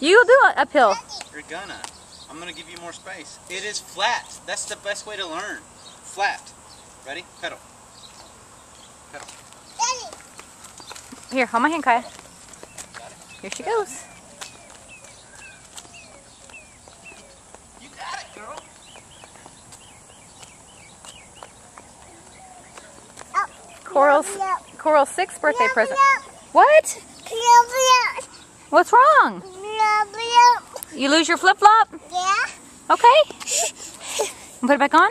You do it uphill. You're gonna. I'm gonna give you more space. It is flat. That's the best way to learn. Flat. Ready? Pedal. Pedal. Here, hold my hand, Kaya. Here she goes. You got it, girl. Coral's Coral's sixth birthday present. What? What's wrong? You lose your flip flop? Yeah. Okay. Put it back on.